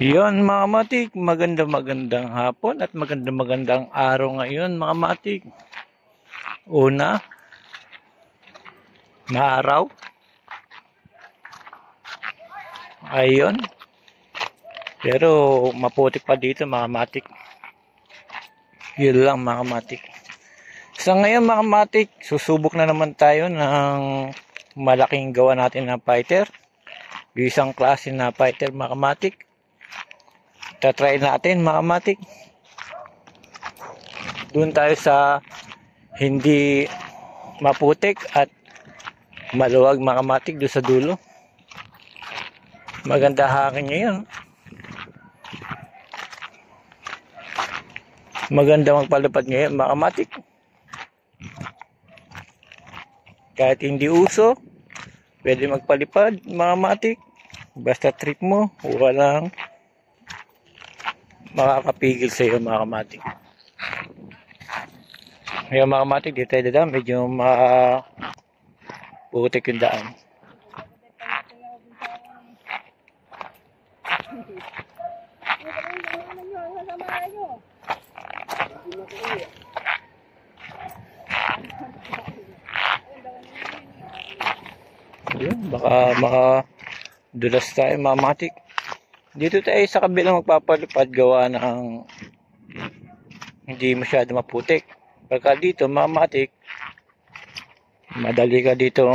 Yon mga matik, maganda magandang hapon at maganda magandang araw ngayon mga matik. Una, na araw. Ayun. Pero maputik pa dito mga matik. Yun lang mga matik. Sa ngayon mga matik, susubok na naman tayo ng malaking gawa natin na fighter. Isang klase na fighter mga matik tatry natin mga matik. Doon tayo sa hindi maputik at maluwag mga matik doon sa dulo. Maganda hangin ngayon. Maganda magpalapad ngayon mga matik. Kahit hindi uso pwede magpalipad mga matik. Basta trip mo walang makakapigil sa iyo mga kamatik. Ngayon mga kamatik, dito tayo dadaan. Medyo maputik yung daan. Yun, baka makadulas tayo mga kamatik. Dito tayo sa kabilang magpapalipad gawa ng hindi masyado maputik. Pagka dito mamatik, madali ka dito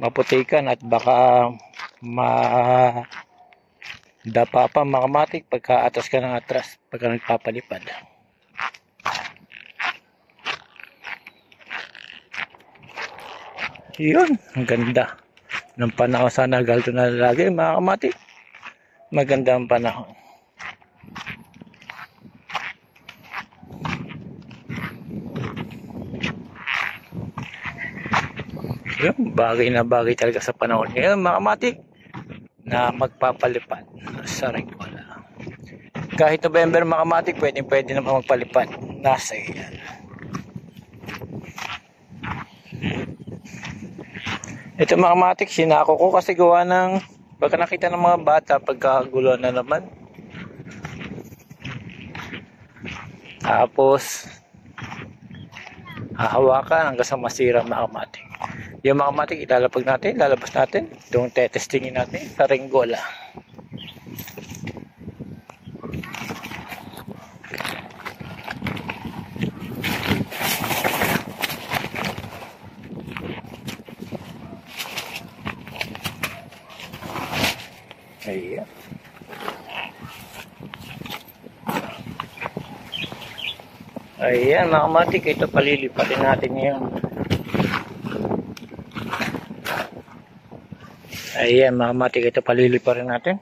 maputikan at baka ma dapa pa makamatik pagka atas ka ng atras pagka nagpapalipad. Yun, ang ganda ng panahon sana galto na lagi mga kamati. Maganda ang panahon. Yun, bagay na bagay talaga sa panahon ngayon mga kamati na magpapalipad. Sa Rincola kahit November mga kamati pwede pwede naman magpalipad. Nasa iyan Ito mga matik, sinako ko kasi gawa ng baka nakita ng mga bata pagkagulo na naman. Tapos hahawakan hanggang sa masira mga matik. Yung mga matik ilalapag natin, lalabas natin. Itong tetestingin natin sa ringgola. Ayan. Ayan mga matik, ito palilipatin natin ngayon. Ayan mga matik, ito palilipatin natin.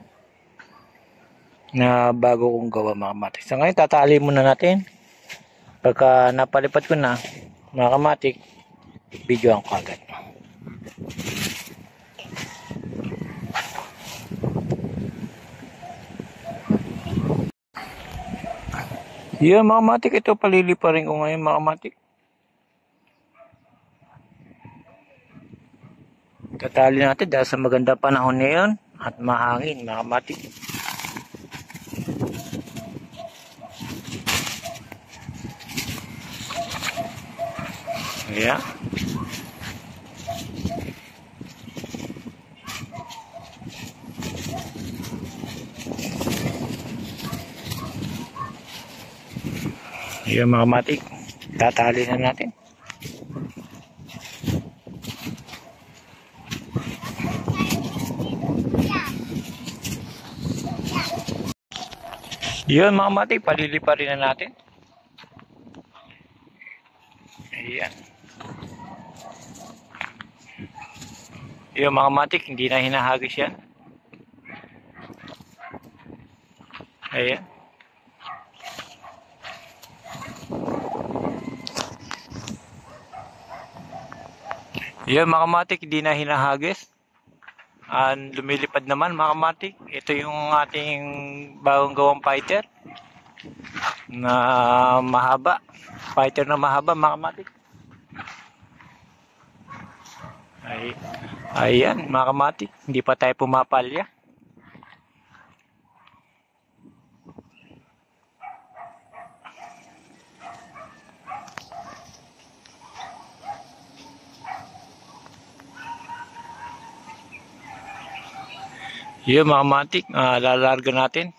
Na bago kong gawa mga matik. So ngayon tatali muna natin. Pagka napalipat ko na, mga kamatik, video ang kagad. Yeah, mga matik, ito paliliparin ko ngayon mga matik. Tatali natin dahil sa maganda panahon ngayon at mahangin mga matik. Yeah. Yung mga matik, tatali na natin. Yun mga matik, palilipa rin na natin. Ayan. Yung mga matik, hindi na hinahagis yan. Ayan. Yan mga matik, hindi na hinahagis. And lumilipad naman mga matik. Ito yung ating bagong gawang fighter. Na mahaba. Fighter na mahaba mga matik. Ay, ayan mga matik. Hindi pa tayo pumapalya. Yun mga matik, ah, lalarga natin.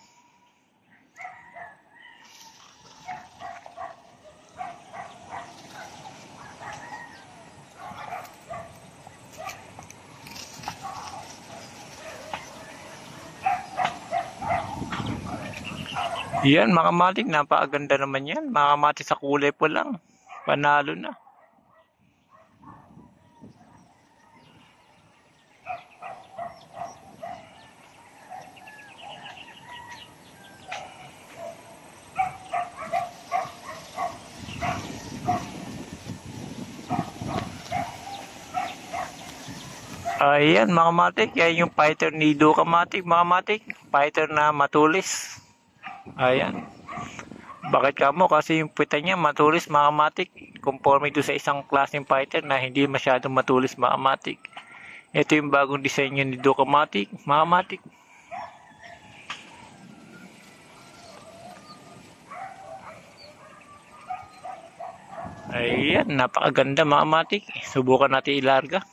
Yan mga matik, napakaganda naman yan. Mga matik sa kulay po lang. Panalo na. Ayan mga matik, yan yung fighter ni Duka Matik, mga matik. Fighter na matulis. Ayan. Bakit ka mo? Kasi yung puwita niya matulis mga matik. Conforme doon sa isang klaseng fighter na hindi masyadong matulis mga matik. Ito yung bagong disenyo ni Duka Matik, mga matik. Ayan, napakaganda mga matik. Subukan natin ilarga.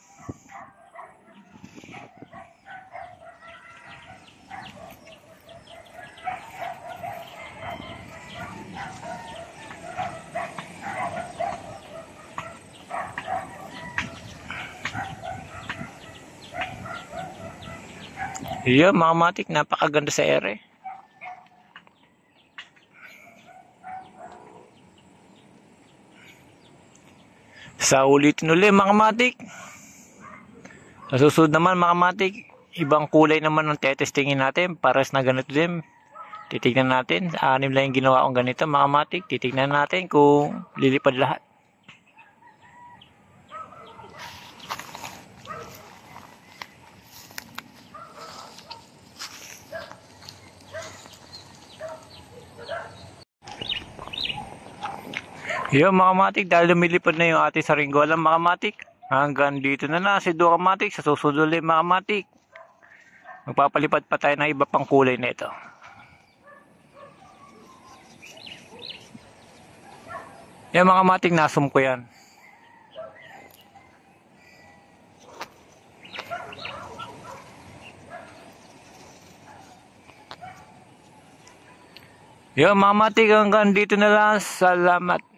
Yun, mga matik, napakaganda sa ere. Sa ulitin uli, mga matik. Susunod naman, mga matik, ibang kulay naman ang tetestingin natin. Pares na ganito din. Titignan natin. Anim lang yung ginawa kong ganito, mga matik. Titignan natin kung lilipad lahat. Yun mga matik, dahil lumilipad na yung ating saringgola mga matik. Hanggang dito na na si Duka Matik sa susunod ulit mga matik. Magpapalipad pa tayo ng iba pang kulay na ito. Yan mga matik, nasum ko yan. Mga matik, hanggang dito na lang. Salamat.